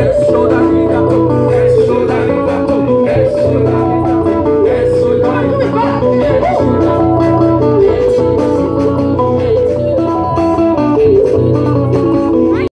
Eso da vida, eso da vida, eso da vida, eso da vida.